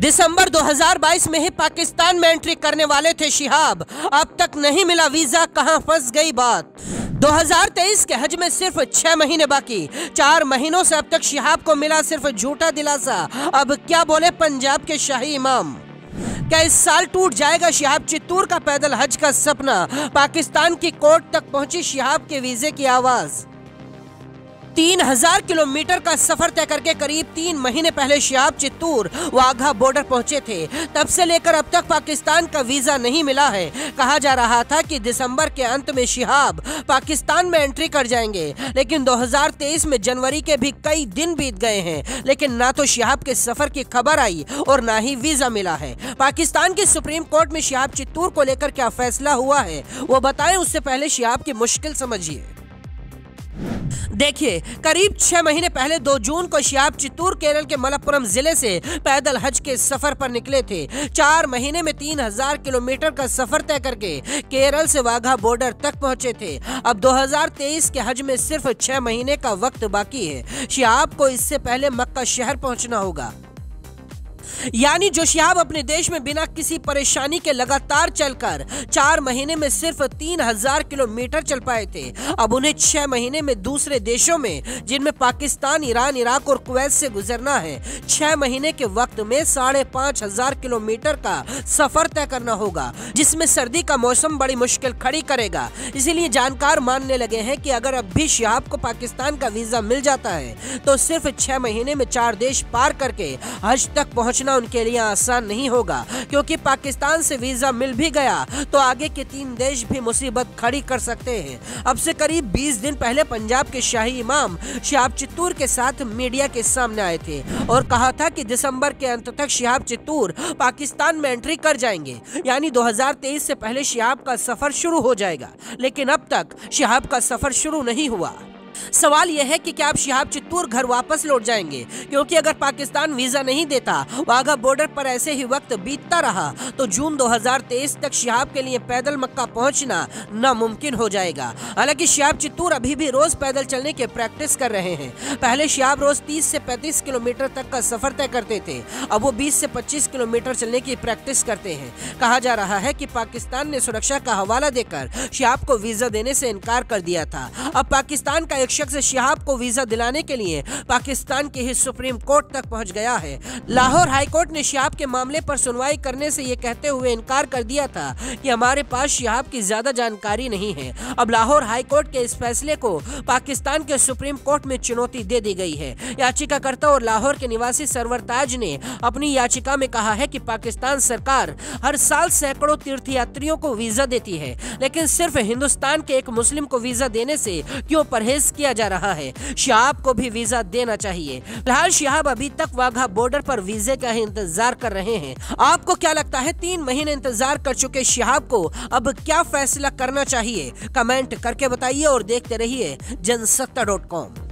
दिसंबर 2022 में ही पाकिस्तान में एंट्री करने वाले थे शिहाब। अब तक नहीं मिला वीज़ा, कहाँ फंस गई बात? 2023 के हज में सिर्फ़ छह महीने बाकी। चार महीनों से अब तक शिहाब को मिला सिर्फ़ झूठा दिलासा। अब क्या बोले पंजाब के शाही इमाम? क्या इस साल टूट जाएगा शिहाब चित्तूर का पैदल हज का सपना? पाकिस्तान की कोर्ट तक पहुँची शिहाब के वीजे की आवाज़। तीन हज़ार किलोमीटर का सफ़र तय करके करीब तीन महीने पहले शिहाब चित्तूर वाघा बॉर्डर पहुँचे थे। तब से लेकर अब तक पाकिस्तान का वीज़ा नहीं मिला है। कहा जा रहा था कि दिसंबर के अंत में शिहाब पाकिस्तान में एंट्री कर जाएँगे। लेकिन 2023 में जनवरी के भी कई दिन बीत गए हैं। लेकिन ना तो शिहाब के सफ़र की खबर आई और ना ही वीज़ा मिला है। पाकिस्तान की सुप्रीम कोर्ट में शिहाब चित्तूर को लेकर क्या फैसला हुआ है, वो बताएँ, उससे पहले शिहाब की मुश्किल समझिए। देखिए, करीब छह महीने पहले दो जून को शियाब चित्तूर, केरल के मलप्पुरम ज़िले से पैदल हज के सफ़र पर निकले थे। चार महीने में तीन हज़ार किलोमीटर का सफ़र तय करके केरल से वाघा बॉर्डर तक पहुँचे थे। अब 2023 के हज में सिर्फ़ छह महीने का वक्त बाकी है। शियाब को इससे पहले मक्का शहर पहुँचना होगा। यानी जो शिहाब अपने देश में बिना किसी परेशानी के लगातार चलकर चार महीने में सिर्फ़ तीन हज़ार किलोमीटर चल पाए थे। अब उन्हें छह महीने में दूसरे देशों में, जिनमें पाकिस्तान, ईरान, इराक और कुवैत से गुजरना है, छह महीने के वक्त में साढ़े पाँच हज़ार किलोमीटर का सफ़र तय करना होगा, जिसमें सर्दी का मौसम बड़ी मुश्किल खड़ी करेगा। इसीलिए जानकार मानने लगे हैं कि अगर अब भी शिहाब को पाकिस्तान का वीज़ा मिल जाता है तो सिर्फ़ छह महीने में चार देश पार करके हज तक पहुँचना पहुँचना उनके लिए आसान नहीं होगा, क्योंकि पाकिस्तान से वीज़ा मिल भी गया तो आगे के तीन देश भी मुसीबत खड़ी कर सकते हैं। अब से करीब 20 दिन पहले पंजाब के शाही इमाम शिहाब चित्तूर के साथ मीडिया के सामने आए थे और कहा था कि दिसंबर के अंत तक शिहाब चित्तूर पाकिस्तान में एंट्री कर जाएँगे, यानी 2023 से पहले शिहाब का सफ़र शुरू हो जाएगा। लेकिन अब तक शिहाब का सफ़र शुरू नहीं हुआ। सवाल यह है कि क्या आप शिहाब चित्तूर घर वापस लौट जाएँगे? क्योंकि अगर पाकिस्तान वीज़ा नहीं देता, वाघा बॉर्डर पर ऐसे ही वक्त बीतता रहा तो जून 2023 तक शिहाब के लिए पैदल मक्का पहुँचना नामुमकिन हो जाएगा। हालाँकि शिहाब चित्तूर अभी भी रोज पैदल चलने के प्रैक्टिस कर रहे हैं। पहले शिहाब रोज 30 से 35 किलोमीटर तक का सफ़र तय करते थे, अब वो 20 से 25 किलोमीटर चलने की प्रैक्टिस करते हैं। कहा जा रहा है कि पाकिस्तान ने सुरक्षा का हवाला देकर शिहाब को वीज़ा देने से इनकार कर दिया था। अब पाकिस्तान का एक शख्स शिहाब को वीज़ा दिलाने के लिए पाकिस्तान के ही सुप्रीम कोर्ट तक पहुँच गया है। लाहौर हाईकोर्ट ने शिहाब के मामले पर सुनवाई करने से ये कहते हुए इनकार कर दिया था कि हमारे पास शिहाब की ज़्यादा जानकारी नहीं है। अब लाहौर हाईकोर्ट के इस फैसले को पाकिस्तान के सुप्रीम कोर्ट में चुनौती दे दी गई है। याचिकाकर्ता और लाहौर के निवासी सरवर ताज ने अपनी याचिका में कहा है कि पाकिस्तान सरकार हर साल सैकड़ों तीर्थयात्रियों को वीज़ा देती है, लेकिन सिर्फ़ हिंदुस्तान के एक मुस्लिम को वीज़ा देने से क्यों परहेज किया जा रहा है। शहाब को भी वीज़ा देना चाहिए। फ़िलहाल शहाब अभी तक वाघा बॉर्डर पर वीजे का ही इंतज़ार कर रहे हैं। आपको क्या लगता है, तीन महीने इंतज़ार कर चुके शहाब को अब क्या फैसला करना चाहिए? कमेंट करके बताइए और देखते रहिए जनसत्ता डॉट कॉम।